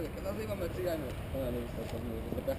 después así comercial con la administración municipal.